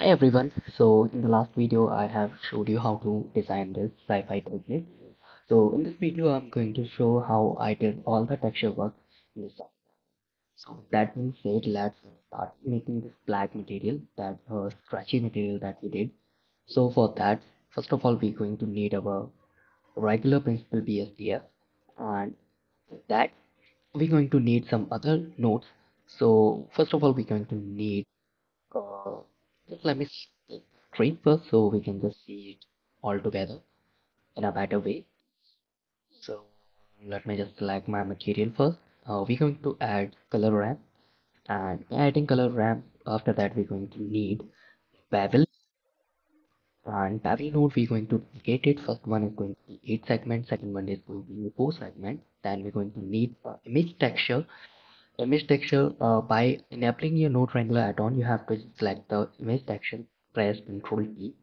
Hi everyone. So in the last video I have showed you how to design this sci-fi template. So in this video I'm going to show how I did all the texture work in this So that being said, let's start making this black material, that uh, scratchy material that we did. So for that, first of all we're going to need our regular principled BSDF and that we're going to need some other nodes. So first of all we're going to need uh, just let me screen first so we can just see it all together in a better way. So let me just select my material first. Uh, we're going to add color ramp. And adding color ramp after that we're going to need bevel. And bevel node we're going to get it. First one is going to be 8 segment second one is going to be 4 segment then we're going to need uh, image texture image texture uh, by enabling your node wrangler add-on you have to select the image texture press ctrl key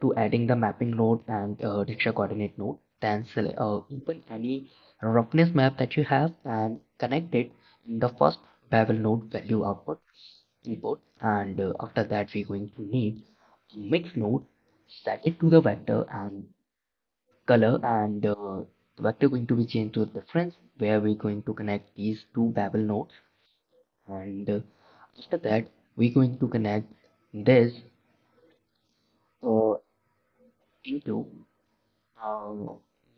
to adding the mapping node and uh, texture coordinate node. Then select, uh, open any roughness map that you have and connect it in the first bevel node value output input and uh, after that we're going to need mix node set it to the vector and color and uh, the vector going to be changed to the reference where we're going to connect these two bevel nodes. And uh, after that we're going to connect this uh, into uh,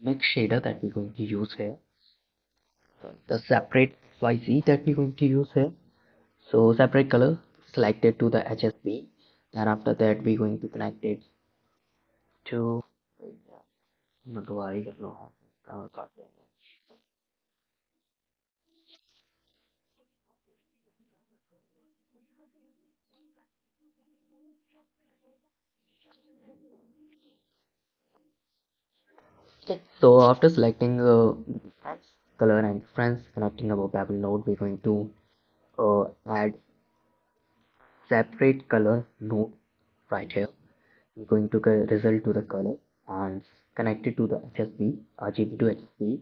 mix shader that we're going to use here. The separate YZ that we're going to use here. So separate color selected to the HSV then after that we're going to connect it to so after selecting the uh, color and friends connecting our bevel node we're going to uh, add separate color node right here. We're going to get result to the color and connect it to the HSV RGB to HSV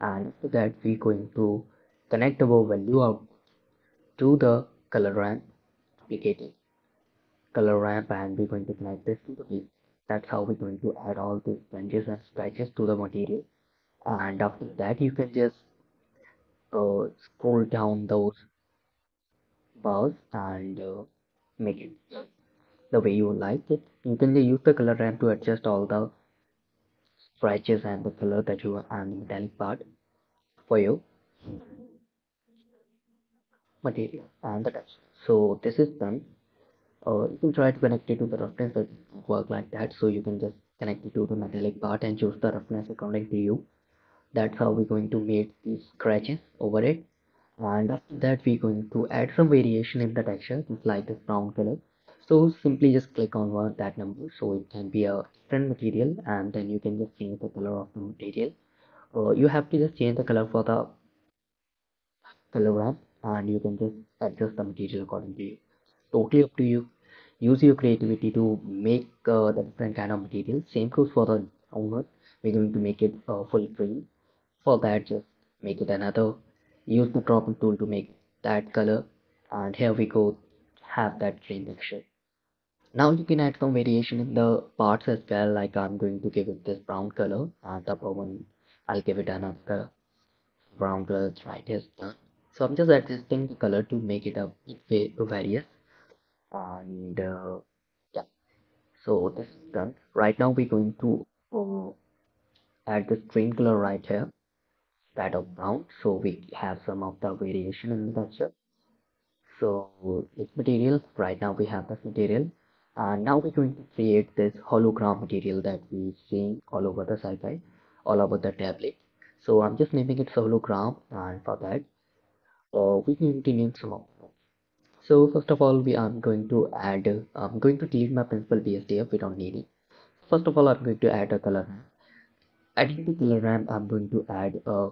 and after that we're going to connect our value out to the color ramp duplicated color ramp and we're going to connect this to the base that's how we're going to add all these fringes and scratches to the material. And after that you can just uh, scroll down those bars and uh, make it the way you like it. You can use the color ramp to adjust all the scratches and the color that you and the metallic part for you. Material and the text so this is done. Uh, you can try to connect it to the roughness it work like that. So you can just connect it to the metallic part and choose the roughness according to you. That's how we're going to make these scratches over it. And after that we're going to add some variation in the texture just like this brown color so simply just click on that number so it can be a different material and then you can just change the color of the material. Uh, you have to just change the color for the color ramp and you can just adjust the material accordingly. Totally up to you. Use your creativity to make uh, the different kind of material. Same goes for the downward we're going to make it uh, full green for that just make it another. Use the dropping tool to make that color. And here we go. Have that green now you can add some variation in the parts as well like I'm going to give it this brown color and the upper one I'll give it another brown color right here done so I'm just adjusting the color to make it a bit various and uh, yeah. So this is done. Right now we're going to uh, add the screen color right here that of brown so we have some of the variation in the texture. So this material right now we have this material and now we're going to create this hologram material that we seeing all over the sci-fi all over the tablet. So i'm just naming it hologram and for that uh, we need to name some so first of all we i'm going to add i'm going to delete my principled bsdf we don't need it. First of all i'm going to add a color adding the color ramp i'm going to add a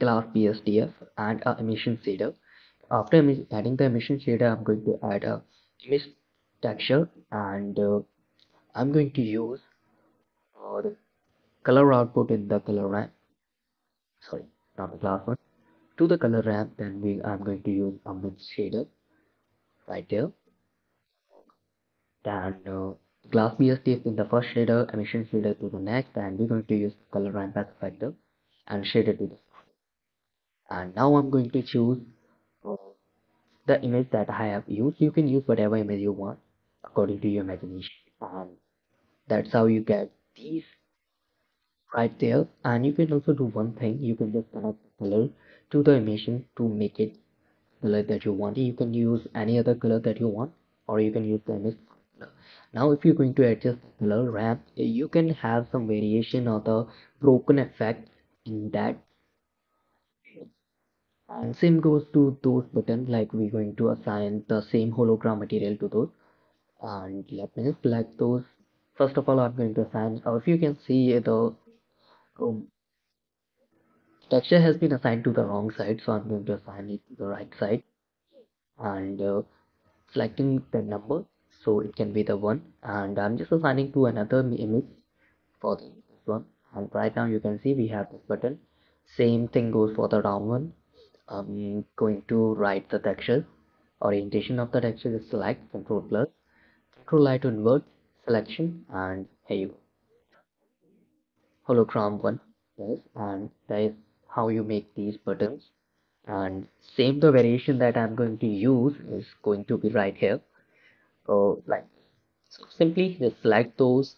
glass bsdf and a emission shader. After adding the emission shader i'm going to add a image texture and uh, i'm going to use uh, the color output in the color ramp sorry not the class one. To the color ramp then we i'm going to use a mix shader right there then uh, glass BST in the first shader, emission shader to the next, and we're going to use color ramp as a factor and shader to the and now I'm going to choose uh, the image that I have used. You can use whatever image you want according to your imagination, and that's how you get these right there. And you can also do one thing: you can just connect the color to the emission to make it the color that you want. You can use any other color that you want, or you can use the image color. now if you're going to adjust the color ramp you can have some variation or the broken effect in that and same goes to those buttons like we're going to assign the same hologram material to those and let me select those. First of all i'm going to assign or if you can see the um, texture has been assigned to the wrong side so i'm going to assign it to the right side. And uh, selecting the number so it can be the one. And i'm just assigning to another image for this one. And right now you can see we have this button. Same thing goes for the round one. I'm going to write the texture. Orientation of the texture is select control plus I to invert selection and here you go. Hologram one yes and that is how you make these buttons. And same the variation that I'm going to use is going to be right here. So like so simply just select those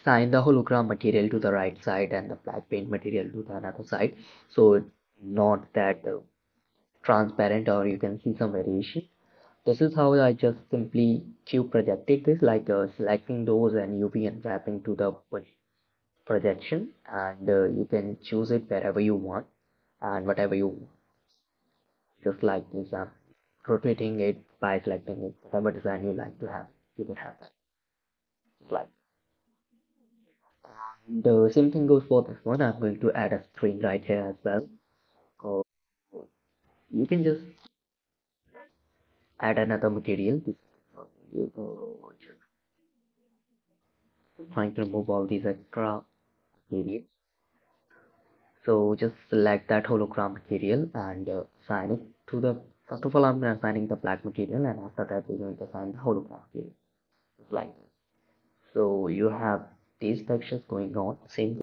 assign the hologram material to the right side and the black paint material to the another side. So not that uh, transparent or you can see some variation this is how I just simply cube projected this like uh, selecting those and UV unwrapping to the projection and uh, you can choose it wherever you want and whatever you want. Just like this I'm rotating it by selecting it. Whatever design you like to have you can have that. Just like the same thing goes for this one. I'm going to add a string right here as well. You can just add another material. Trying to remove all these extra materials. So just select that hologram material and uh, assign it to the first of all I'm assigning the black material and after that we're going to assign the hologram material. Like so you have these textures going on same